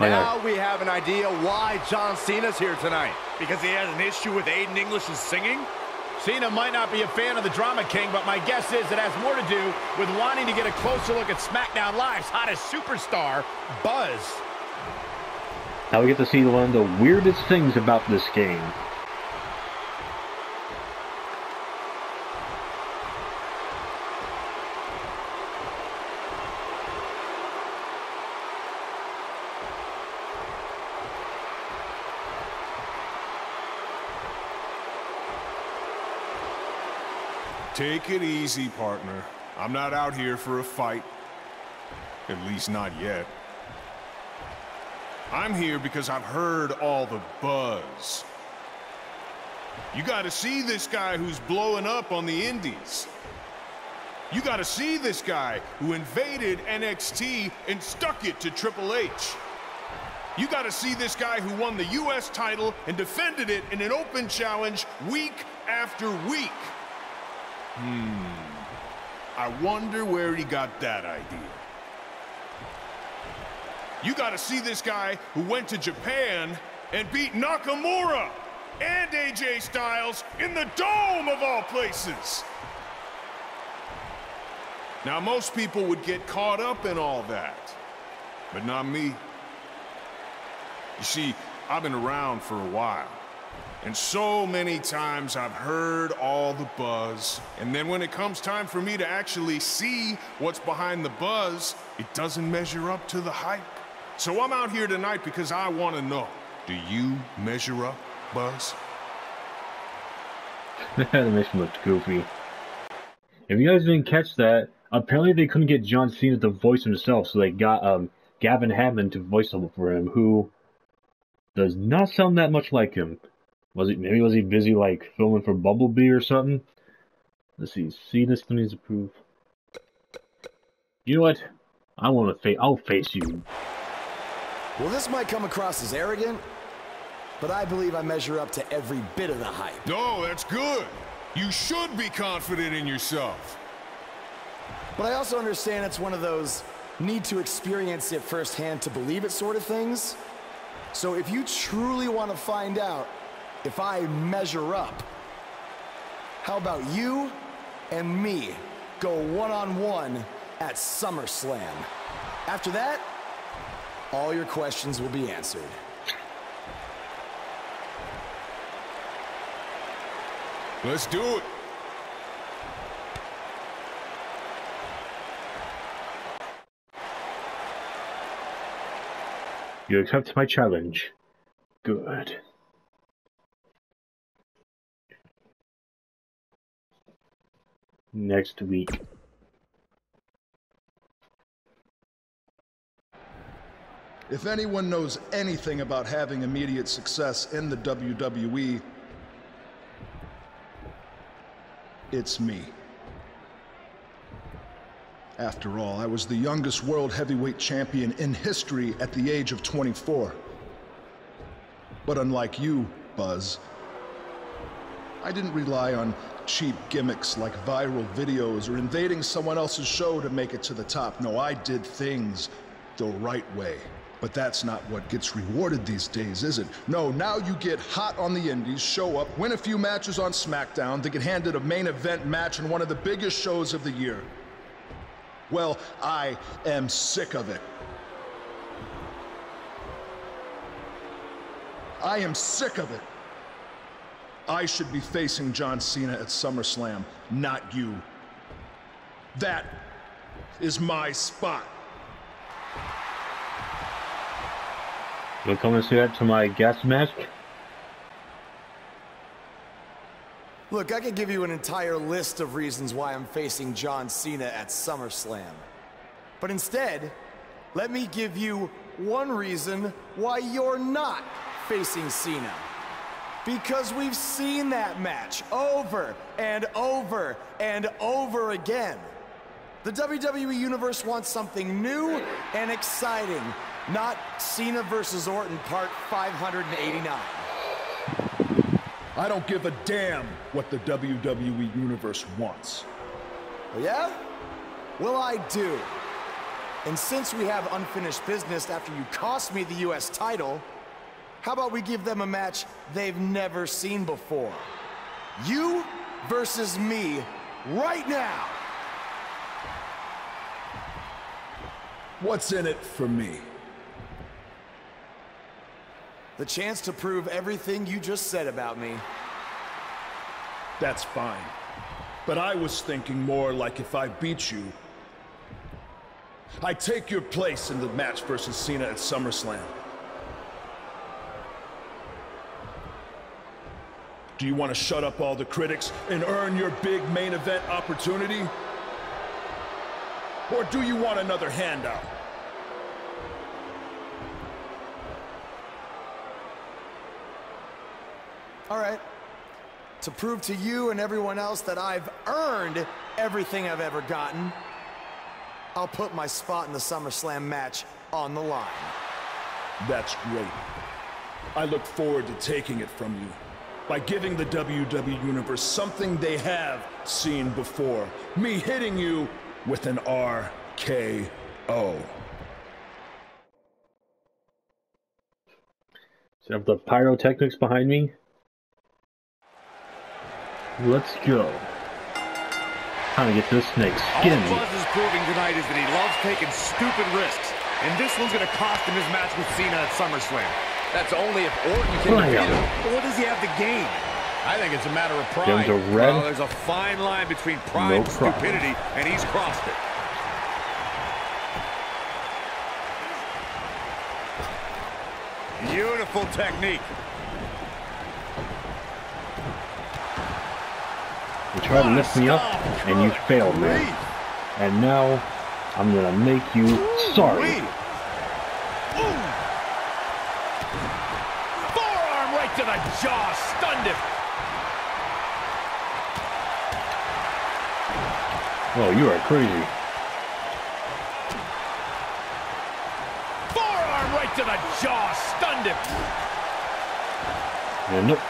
Oh, now we have an idea why John Cena's here tonight. Because he has an issue with Aiden English's singing? Cena might not be a fan of the Drama King, but my guess is it has more to do with wanting to get a closer look at SmackDown Live's hottest superstar, Buzz. Now we get to see one of the weirdest things about this game. Take it easy, partner. I'm not out here for a fight. At least not yet. I'm here because I've heard all the buzz. You gotta see this guy who's blowing up on the indies. You gotta see this guy who invaded NXT and stuck it to Triple H. You gotta see this guy who won the US title and defended it in an open challenge week after week. Hmm. I wonder where he got that idea. You got to see this guy who went to Japan and beat Nakamura and AJ Styles in the Dome of all places. Now, most people would get caught up in all that, but not me. You see, I've been around for a while. And so many times I've heard all the buzz, and then when it comes time for me to actually see what's behind the buzz, it doesn't measure up to the hype. So I'm out here tonight because I want to know, do you measure up, Buzz? that animation looked goofy. If you guys didn't catch that, apparently they couldn't get John Cena to voice himself, so they got um, Gavin Hammond to voice him for him, who does not sound that much like him. Was he maybe was he busy like filming for Bumblebee or something? Let's see. See this still needs to prove. You know what? I want to face. I'll face you. Well, this might come across as arrogant, but I believe I measure up to every bit of the hype. No, that's good. You should be confident in yourself. But I also understand it's one of those need to experience it firsthand to believe it sort of things. So if you truly want to find out if I measure up. How about you and me go one-on-one -on -one at SummerSlam? After that, all your questions will be answered. Let's do it. You accept my challenge. Good. Next week. If anyone knows anything about having immediate success in the WWE, it's me. After all, I was the youngest world heavyweight champion in history at the age of 24. But unlike you, Buzz, I didn't rely on cheap gimmicks like viral videos or invading someone else's show to make it to the top. No, I did things the right way. But that's not what gets rewarded these days, is it? No, now you get hot on the indies, show up, win a few matches on SmackDown, then get handed a main event match in one of the biggest shows of the year. Well, I am sick of it. I am sick of it. I should be facing John Cena at SummerSlam, not you. That is my spot. You come and see that to my gas mask? Look, I could give you an entire list of reasons why I'm facing John Cena at SummerSlam. But instead, let me give you one reason why you're not facing Cena. Because we've seen that match over and over and over again. The WWE Universe wants something new and exciting, not Cena versus Orton Part 589. I don't give a damn what the WWE Universe wants. Yeah? Well, I do. And since we have unfinished business after you cost me the U.S. title, how about we give them a match they've never seen before? You versus me right now. What's in it for me? The chance to prove everything you just said about me. That's fine. But I was thinking more like if I beat you, I take your place in the match versus Cena at SummerSlam. Do you want to shut up all the critics and earn your big main event opportunity? Or do you want another handout? All right. To prove to you and everyone else that I've earned everything I've ever gotten, I'll put my spot in the SummerSlam match on the line. That's great. I look forward to taking it from you by giving the WWE Universe something they have seen before. Me hitting you with an RKO. So I have the pyrotechnics behind me. Let's go. Time to get this snake skin. All Buzz is proving tonight is that he loves taking stupid risks. And this one's going to cost him his match with Cena at SummerSlam. That's only if Orton can Blam. defeat him. But what does he have to gain? I think it's a matter of There's pride. a red. Well, there's a fine line between pride No and problem. stupidity, and he's crossed it. Beautiful technique. You tried to lift me up, and you failed, man. And now, I'm gonna make you sorry. Jaw, stunned him. Oh, you are crazy. Forearm right to the jaw, stunned him. And nope.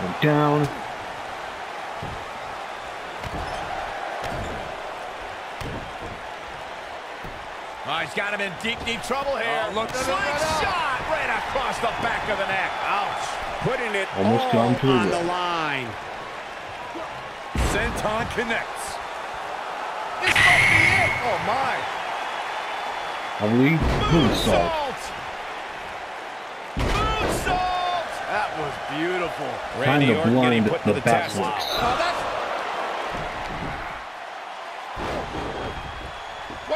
And down. Oh, he's got him in deep, deep trouble here. Oh, look, Slingshot right across the back of the neck. Ouch. Putting it Almost all to the on the line. Senton connects. This might be it. Oh, my. I believe moonsault. Moonsault. That was beautiful. Randy to Orton getting blind put the to the test. Oh,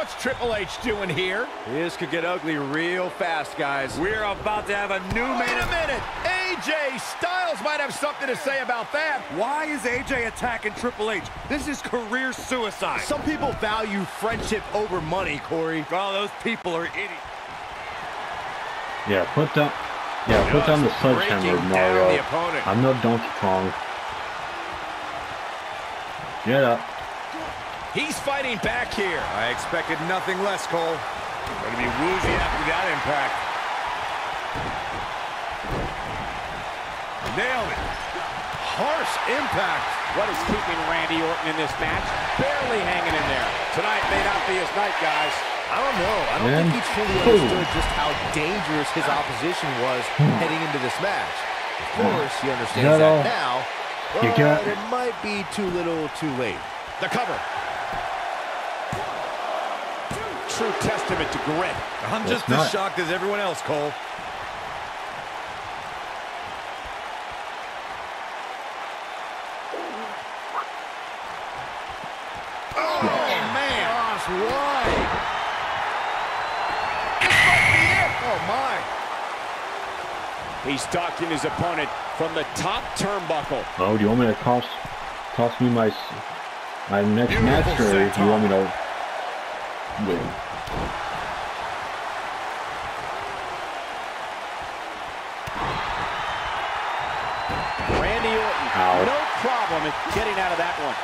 What's Triple H doing here? This could get ugly real fast, guys. We're about to have a new Wait main a minute. AJ Styles might have something to say about that. Why is AJ attacking Triple H? This is career suicide. Some people value friendship over money, Corey. Oh, those people are idiots. Yeah, put down. Yeah, put down the Just sledgehammer, breaking down the Mario. opponent. I'm no Donkey Kong. Get up. He's fighting back here. I expected nothing less, Cole. Going to be woozy after that impact. Nailed it. Harsh impact. What is keeping Randy Orton in this match? Barely hanging in there. Tonight may not be his night, guys. I don't know. I don't And think he truly boom. understood just how dangerous his opposition was heading into this match. Of course, he understands Is that that all now, you but got? it might be too little too late. The cover. True testament to grit. I'm That's just as shocked as everyone else, Cole. Oh, man. Cross wide. This might be it. Oh, my. He's stalking his opponent from the top turnbuckle. Oh, do you want me to cost cost me my my next Beautiful match, or do you want me to win? Randy Orton, Ow. no problem getting out of that one.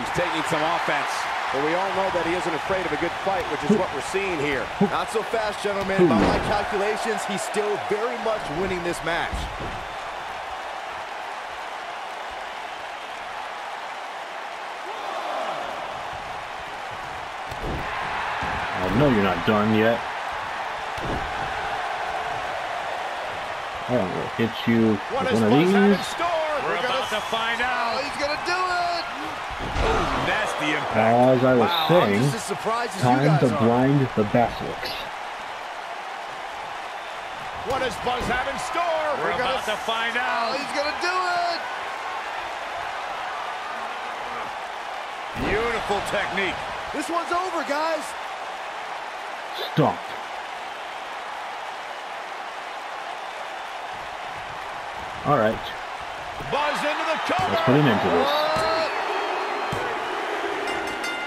He's taking some offense, but we all know that he isn't afraid of a good fight, which is what we're seeing here. Not so fast, gentlemen. By my calculations, he's still very much winning this match. Oh, no, you're not done yet. I will hit you What with does one of Buzz have in store? We're about to find oh, out. he's gonna do it! Oh, nasty impact. As I was Wow, saying, as as time to are. blind the Basilicks. What does Buzz have in store? We're about to find Oh, out. he's gonna do it! Beautiful technique. This one's over, guys. Stop. All right, Buzz into the cover. let's put an end to this.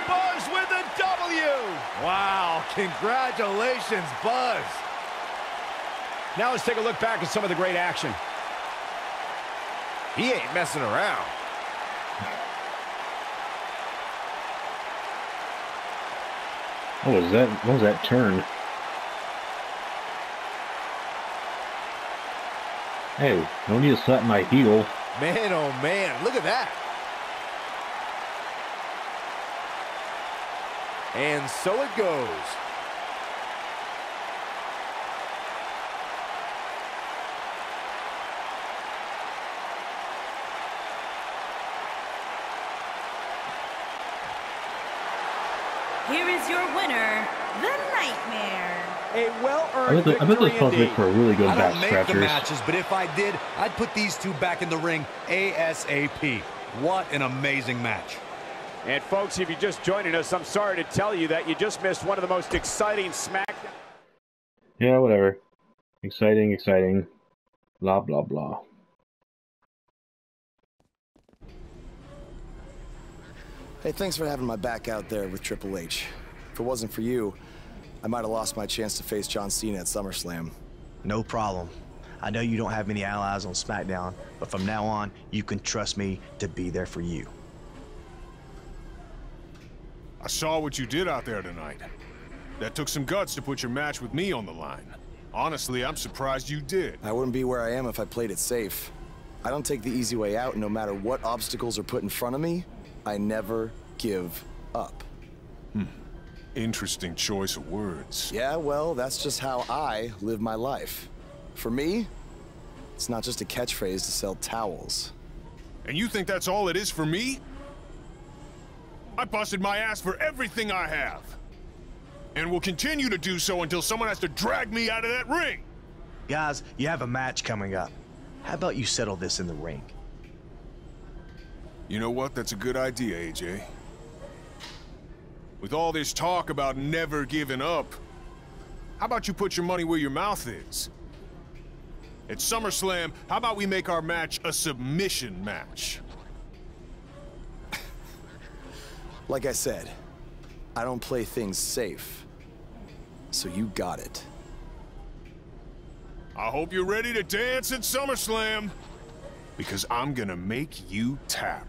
Buzz with the W. Wow, congratulations, Buzz. Now let's take a look back at some of the great action. He ain't messing around. What was that? What was that turn? Hey, need to slap my heel. Man, oh man, look at that. And so it goes. Here is your winner, the Nightmare. A I well-earned bet, the, I bet those victory puzzles make for a really good I back don't make the matches, but if I did, I'd put these two back in the ring ASAP. What an amazing match. And folks, if you're just joining us, I'm sorry to tell you that you just missed one of the most exciting SmackDown. Yeah, whatever. Exciting, exciting. Blah, blah, blah. Hey, thanks for having my back out there with Triple H. If it wasn't for you, I might have lost my chance to face John Cena at SummerSlam. No problem. I know you don't have many allies on SmackDown, but from now on, you can trust me to be there for you. I saw what you did out there tonight. That took some guts to put your match with me on the line. Honestly, I'm surprised you did. I wouldn't be where I am if I played it safe. I don't take the easy way out, no matter what obstacles are put in front of me. I never give up. Interesting choice of words. Yeah, well, that's just how I live my life. For me, it's not just a catchphrase to sell towels. And you think that's all it is for me? I busted my ass for everything I have. And will continue to do so until someone has to drag me out of that ring. Guys, you have a match coming up. How about you settle this in the ring? You know what? That's a good idea, AJ. With all this talk about never giving up, how about you put your money where your mouth is? At SummerSlam, how about we make our match a submission match? Like I said, I don't play things safe. So you got it. I hope you're ready to dance at SummerSlam. Because I'm gonna make you tap.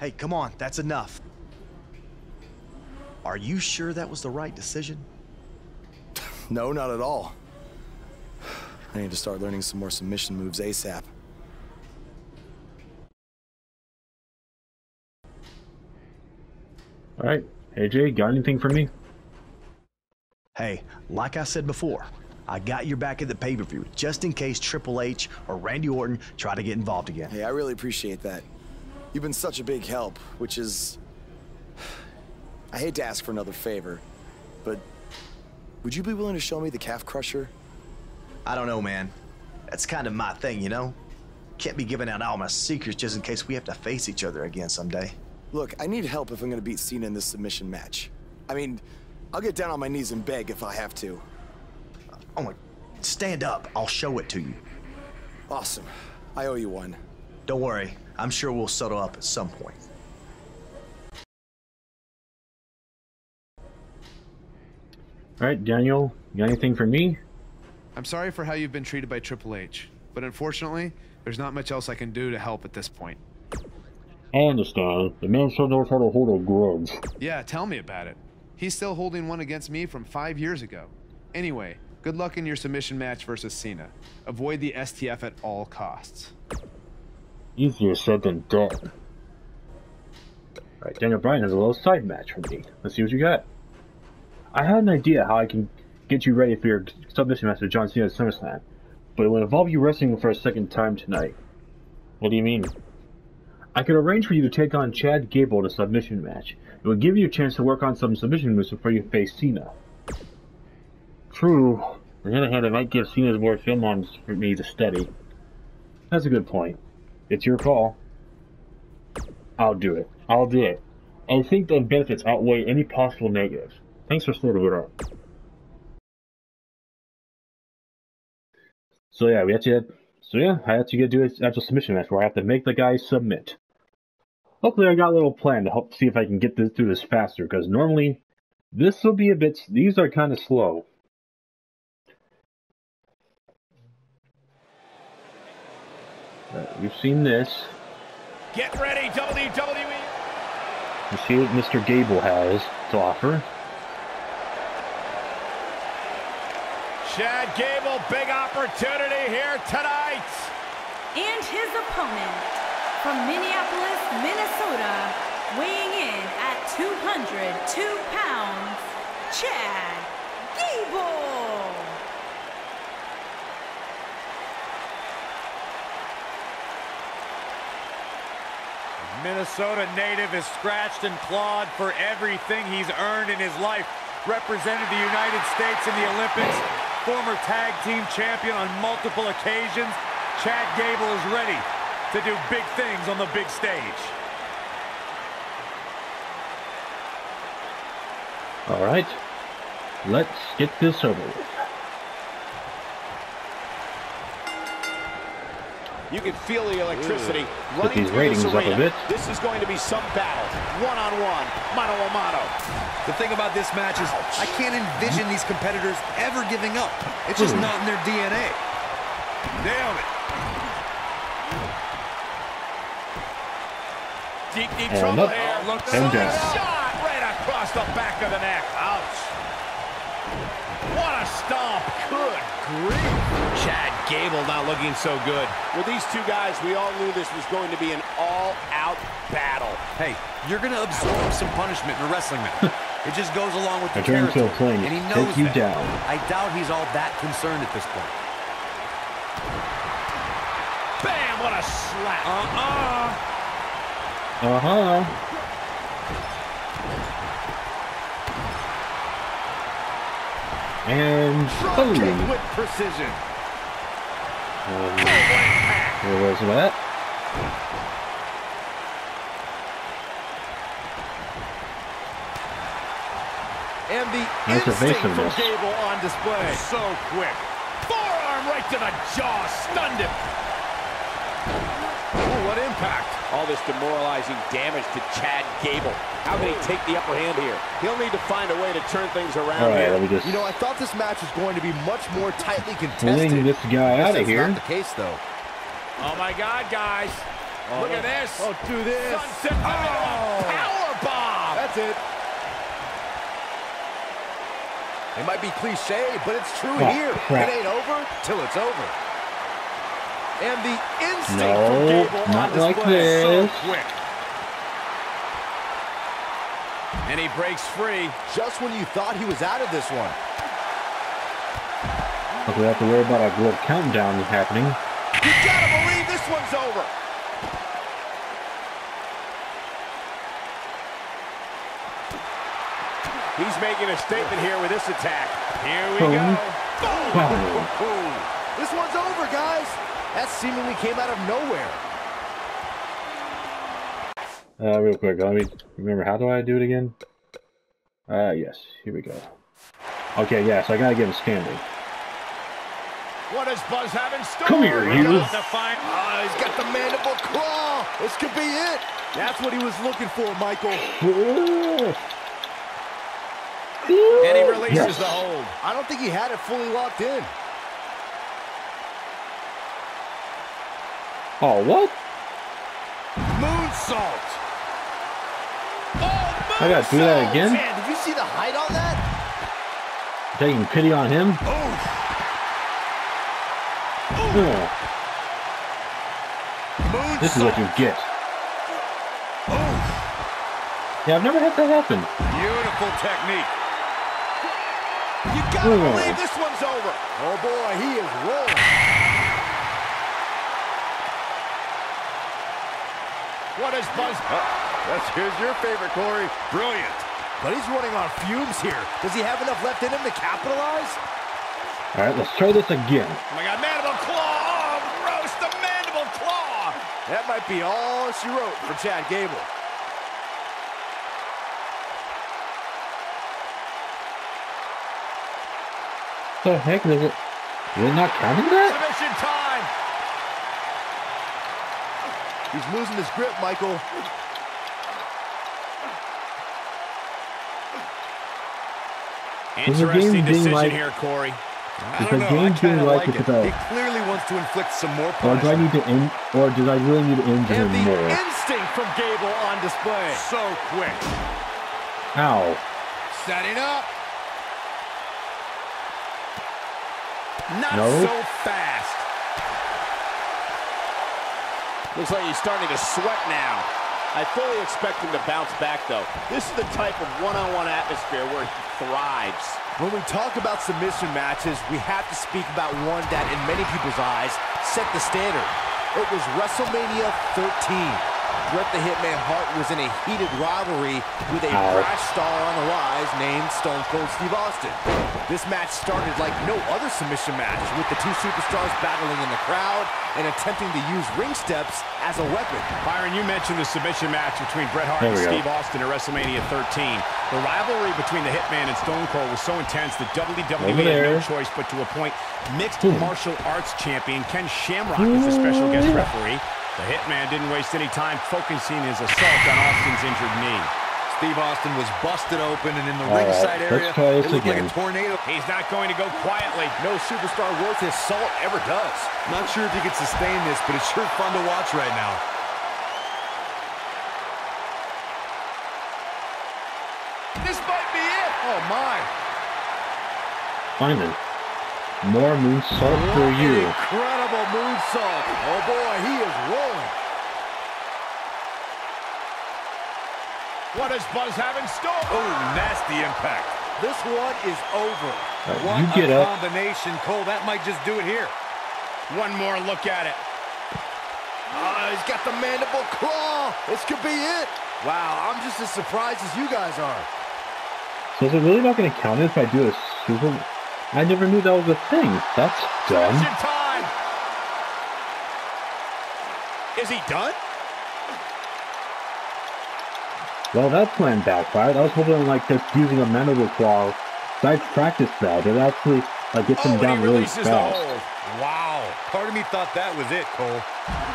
Hey, come on, that's enough. Are you sure that was the right decision? No, not at all. I need to start learning some more submission moves ASAP. All right, AJ, got anything for me? Hey, like I said before, I got your back at the pay-per-view just in case Triple H or Randy Orton try to get involved again. Hey, I really appreciate that. You've been such a big help, which is... I hate to ask for another favor, but would you be willing to show me the calf crusher? I don't know, man. That's kind of my thing, you know? Can't be giving out all my secrets just in case we have to face each other again someday. Look, I need help if I'm gonna beat Cena in this submission match. I mean, I'll get down on my knees and beg if I have to. Oh my, stand up. I'll show it to you. Awesome. I owe you one. Don't worry. I'm sure we'll settle up at some point. All right, Daniel, you got anything for me? I'm sorry for how you've been treated by Triple H, but unfortunately, there's not much else I can do to help at this point. I understand. The man still knows how to hold a grudge. Yeah, tell me about it. He's still holding one against me from five years ago. Anyway, good luck in your submission match versus Cena. Avoid the STF at all costs. Easier said than done. Alright, Daniel Bryan has a little side match for me. Let's see what you got. I had an idea how I can get you ready for your submission match with John Cena at SummerSlam, but it will involve you wrestling for a second time tonight. What do you mean? I could arrange for you to take on Chad Gable in a submission match. It would give you a chance to work on some submission moves before you face Cena. True. On the other hand, it might give Cena more film on for me to study. That's a good point. It's your call. I'll do it. I'll do it. I think the benefits outweigh any possible negatives. Thanks for sorting it out. So yeah, we have to. So yeah, I have to get do an actual submission match where I have to make the guy submit. Hopefully, I got a little plan to help see if I can get this through this faster. Because normally, this will be a bit. These are kind of slow. Uh, we've seen this. Get ready, WWE. You see what Mr. Gable has to offer. Chad Gable, big opportunity here tonight. And his opponent from Minneapolis, Minnesota, weighing in at 202 pounds, Chad Gable. Minnesota native is scratched and clawed for everything he's earned in his life. Represented the United States in the Olympics, former tag team champion on multiple occasions. Chad Gable is ready to do big things on the big stage. All right, let's get this over with. You can feel the electricity Get running these through ratings this up a bit. This is going to be some battle. One-on-one, mano-a-mano. The thing about this match is I can't envision these competitors ever giving up. It's just Ooh. not in their DNA. Nailed it. Deep, deep And trouble up, here. Look, and side down. shot right across the back of the neck. Ouch. What a stomp. Good grief. Chad Gable not looking so good. With these two guys, we all knew this was going to be an all-out battle. Hey, you're going to absorb some punishment in a wrestling match. it just goes along with the I turn territory. to a plane. And he Take you that. down. I doubt he's all that concerned at this point. Bam, what a slap. Uh-uh. Uh And Drop boom. with precision. Um, where was that? And the Nice instinct from. Gable on display. So quick. Forearm right to the jaw. Stunned him. Ooh, what impact. All this demoralizing damage to Chad Gable. How can he take the upper hand here? He'll need to find a way to turn things around All right, here. let me just You know, I thought this match was going to be much more tightly contested. fling this guy out of here. not the case, though. Oh, my God, guys. Oh, look at this. Oh, do this. Sunset oh. power bomb. That's it. It might be cliche, but it's true Oh, here. crap. It ain't over till it's over. And the instinct No, from Gable not on like this. So quick. And he breaks free. Just when you thought he was out of this one. But we have to worry about a little countdown happening. You gotta believe this one's over. He's making a statement here with this attack. Here we Boom. go. Boom. This one's over, guys. That seemingly came out of nowhere. Uh, real quick, let me remember. How do I do it again? Uh, yes. Here we go. Okay, yeah. So I gotta get him standing. What does Buzz have in store? Come here, you. to find. Ah, he's got the mandible claw. This could be it. That's what he was looking for, Michael. And he releases Yes. the hold. I don't think he had it fully locked in. Oh, what? Moonsault. Oh, I gotta do that again? Man, did you see the height on that? Taking pity on him? Ugh. Moonsault. This is what you get. Oh. Yeah, I've never had that happen. Beautiful technique. You gotta Ooh. believe this one's over. Oh boy, he is rolling. What is Buzz? Oh, that's here's your favorite, Corey. Brilliant. But he's running on fumes here. Does he have enough left in him to capitalize? All right, let's try this again. Oh my God, mandible claw! Oh, gross, the mandible claw! That might be all she wrote for Chad Gable. The heck is it? You're not counting that? Submission time! He's losing his grip, Michael. Is game Interesting decision like- here, Corey. I Is don't the know. I kind of like like it it. He clearly wants to inflict some more punishment. Or do I need to in, or does I really need to injure And him the more? instinct from Gable on display. So quick. Ow. Setting up. Not No. so fast. Looks like he's starting to sweat now. I fully expect him to bounce back, though. This is the type of one-on-one atmosphere where he thrives. When we talk about submission matches, we have to speak about one that, in many people's eyes, set the standard. It was WrestleMania 13. Bret the Hitman Hart was in a heated rivalry with a Ow. brash star on the rise named Stone Cold Steve Austin. This match started like no other submission match, with the two superstars battling in the crowd and attempting to use ring steps as a weapon. Byron, you mentioned the submission match between Bret Hart and we go. Steve Austin at WrestleMania 13. The rivalry between the Hitman and Stone Cold was so intense that WWE Over had no choice but to appoint mixed Ooh. martial arts champion Ken Shamrock as the special guest referee. The Hitman didn't waste any time focusing his assault on Austin's injured knee. Steve Austin was busted open, and in the All right, ringside let's area, try it looked like a tornado. He's not going to go quietly. No superstar worth his salt ever does. Not sure if he can sustain this, but it's sure fun to watch right now. This might be it. Oh, my. Finally. More moonsault for you. incredible moonsault. Oh, boy, he is rolling. What does Buzz have in store? Oh, nasty impact. This one is over. Uh, All right, What you get a up. combination, Cole. That might just do it here. One more look at it. Oh, he's got the mandible claw. This could be it. Wow, I'm just as surprised as you guys are. So is it really not going to count if I do a super? I never knew that was a thing. That's dumb. Submission time. Is he done? Well, that plan backfired. I was hoping like just using a mandible claw. So I practiced that. It actually like gets Oh, him and down really fast. Wow. Part of me thought that was it, Cole.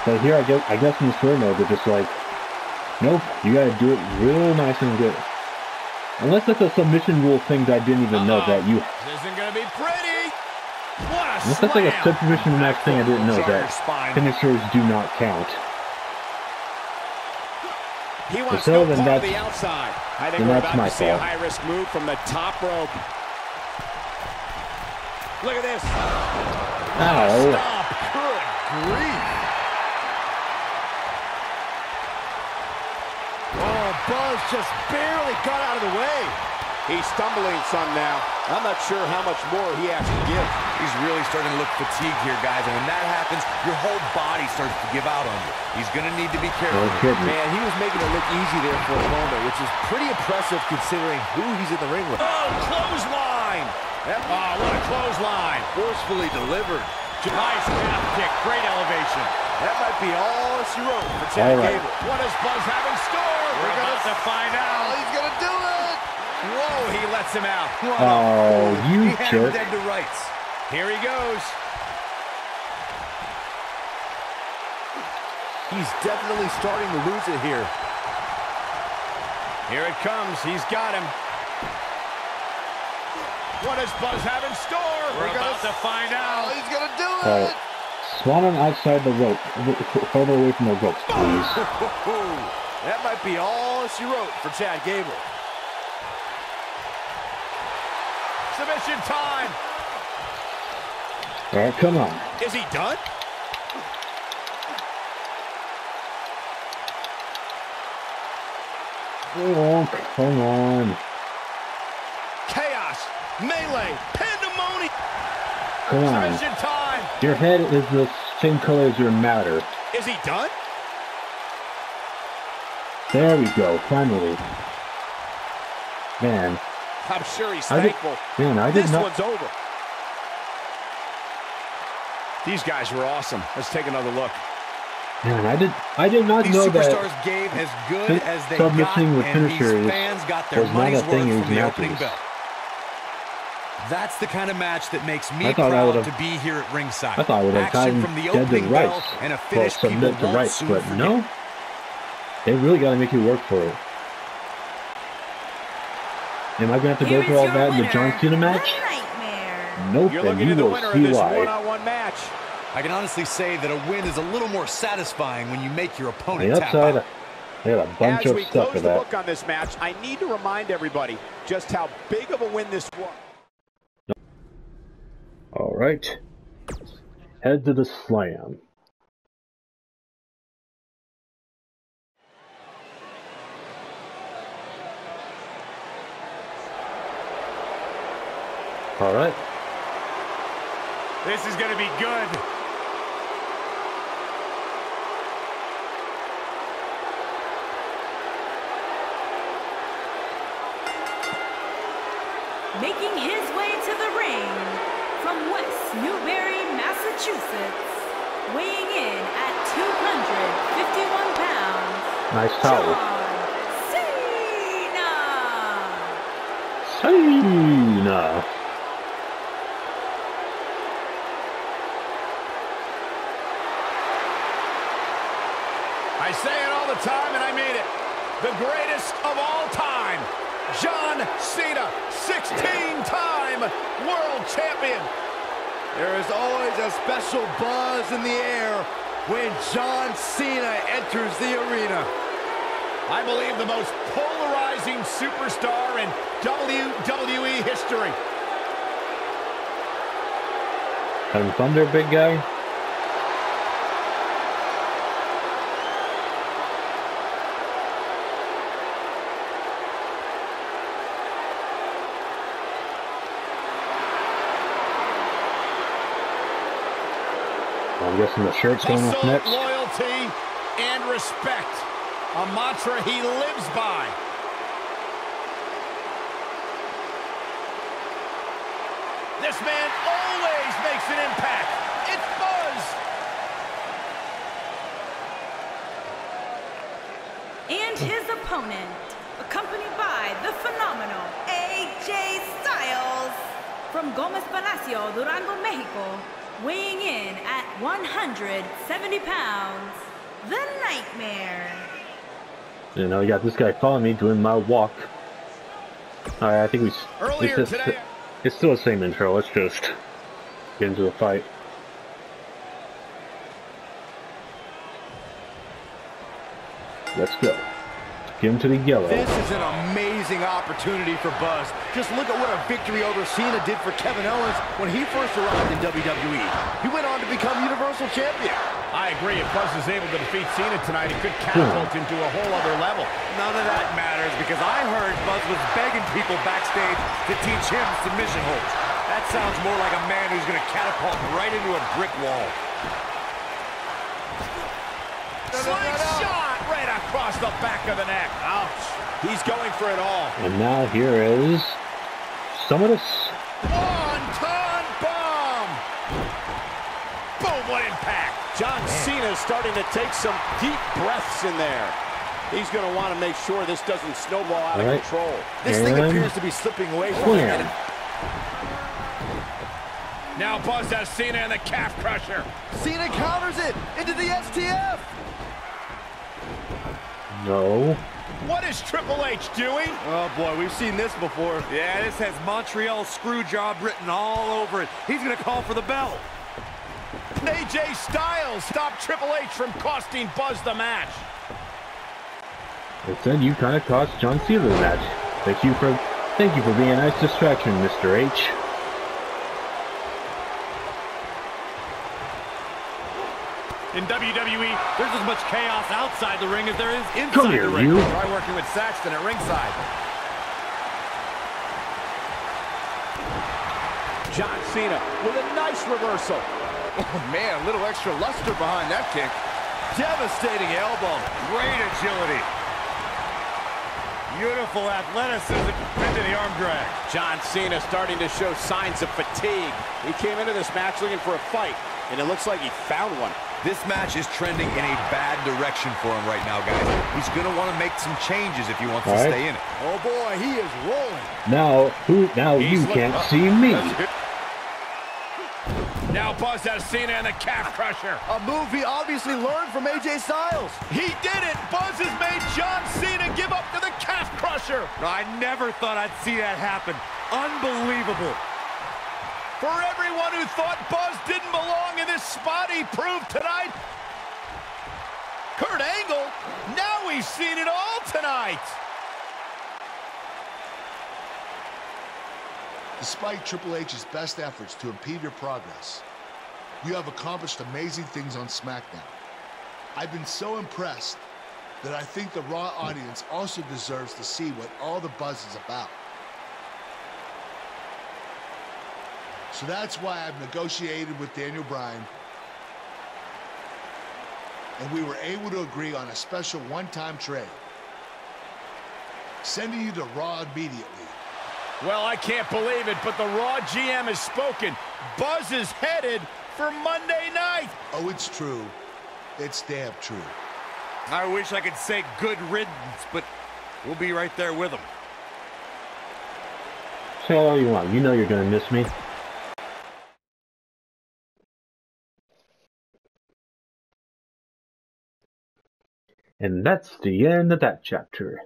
But here, I guess, I guess in story mode, they're just like, nope, you gotta do it real nice and good. Unless that's a submission rule thing that I didn't even uh-huh. know that you. This isn't to be pretty. Unless that's like a submission match thing I didn't know that finishers do not count. He wants so then that's- the outside. I think we're about my to see a high-risk move from the top rope. Look at this. Oh. Stop. Good grief. Oh, Buzz just barely got out of the way. He's stumbling some now. I'm not sure how much more he has to give. He's really starting to look fatigued here, guys. And when that happens, your whole body starts to give out on you. He's going to need to be careful. No. Man, he was making it look easy there for a moment, which is pretty impressive considering who he's in the ring with. Oh, clothesline. Oh, what a clothesline. Forcefully delivered. Nice calf kick. Great elevation. That might be all she wrote for All Chad right. Gable. What does Buzz have in store? We're, gonna about to find out. he's gonna do it. Whoa, he lets him out. What Oh, fool. you he him jerk. dead to rights. Here he goes. He's definitely starting to lose it here. Here it comes. He's got him. What does Buzz have in store? We're, about to find out. Oh, he's gonna do oh, All right. Swan him outside the rope, further away from the ropes, please. That might be all she wrote for Chad Gable. Submission time. Right, come on. Is he done? Oh, come on. Chaos, melee, pandemonium. Come on. Submission time. Your head is the same color as your matter. Is he done? There we go, finally. Man, I'm sure he's I did- thankful. man, I did this not- one's over. These guys were awesome. Let's take another look. man, I did, I did not These know superstars that gave as good as they got, submission with and these fans got their money's worth in from the opening matches. bell. That's the kind of match that makes me I thought I proud to be here at ringside. I thought I would have Action gotten from the dead to opening bell rights. and a finish people to won't rights, soon but forget. no. They really got to make you work for it. Am I going to have to Here go through all your that in the John Cena match? Nightmare. Nope, You're and you at the will winner of see this why. one-on-one match. I can honestly say that a win is a little more satisfying when you make your opponent the tap out. I got a bunch As of we stuff close for the that. book on this match, I need to remind everybody just how big of a win this was. All right. Head to the slam. All right. This is going to be good. Making his way to the ring from West Newbury, Massachusetts, weighing in at 251 pounds, Nice towel. Cena! Cena. I say it all the time, and I mean it. The greatest of all time, John Cena, 16-time world champion. There is always a special buzz in the air when John Cena enters the arena. I believe the most polarizing superstar in WWE history. Having fun there, big guy? I'm guessing the shirt's going off Hustle, next. loyalty, and respect. A mantra he lives by. This man always makes an impact. It's Buzz. And his opponent, accompanied by the phenomenal AJ Styles from Gomez Palacio, Durango, Mexico, weighing in at 170 pounds, the Nightmare. You know, you got this guy following me doing my walk. Alright, I think we... Earlier it's, just, today... it's still the same intro. Let's just get into the fight. Let's go. Get him to the yellow. This is an amazing opportunity for Buzz. Just look at what a victory over Cena did for Kevin Owens when he first arrived in WWE. He went on to become Universal Champion. I agree. If Buzz is able to defeat Cena tonight, he could catapult him to a whole other level. None of that matters because I heard Buzz was begging people backstage to teach him submission holds. That sounds more like a man who's going to catapult right into a brick wall. Slingshot right across the back of the neck. Ouch. He's going for it all. And now here is Summitus. One-ton bomb. Boom, what impact. John Cena is starting to take some deep breaths in there. He's going to want to make sure this doesn't snowball out All of control. This thing appears to be slipping away from him. Now Buzz has Cena in the calf crusher. Cena counters it into the STF. No. What is Triple H doing? Oh boy, we've seen this before. Yeah, this has Montreal screw job written all over it. He's going to call for the bell. AJ Styles stopped Triple H from costing Buzz the match. Instead, you kind of cost John Cena the match. Thank you for, thank you for being a nice distraction, Mr. H. In WWE, there's as much chaos outside the ring as there is inside Come here, the ring. you. Try working with Saxton at ringside. John Cena with a nice reversal. Oh, man, a little extra luster behind that kick. Devastating elbow. Great agility. Beautiful athleticism into the arm drag. John Cena starting to show signs of fatigue. He came into this match looking for a fight, and it looks like he found one. This match is trending in a bad direction for him right now, guys. He's going to want to make some changes if he wants All to right. stay in it. Oh boy, he is rolling. Now, who? Now He's you can't up. see me. Now Buzz has Cena and the calf crusher. A move he obviously learned from AJ Styles. He did it. Buzz has made John Cena give up to the calf crusher. I never thought I'd see that happen. Unbelievable. For everyone who thought Buzz didn't belong in this spot, he proved tonight. Kurt Angle, now we've seen it all tonight. Despite Triple H's best efforts to impede your progress, you have accomplished amazing things on SmackDown. I've been so impressed that I think the Raw audience also deserves to see what all the buzz is about. So that's why I've negotiated with Daniel Bryan, and we were able to agree on a special one-time trade, sending you to Raw immediately. Well, I can't believe it, but the Raw GM has spoken. Buzz is headed for Monday night. Oh, it's true. It's damn true. I wish I could say good riddance, but we'll be right there with him. Say all you want. You know you're gonna miss me. And that's the end of that chapter.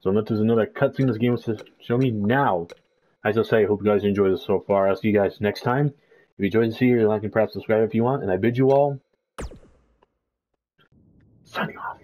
So unless there's another cutscene this game wants to show me now. As I say, I hope you guys enjoyed this so far. I'll see you guys next time. If you enjoyed the series, like and perhaps subscribe if you want. And I bid you all signing off.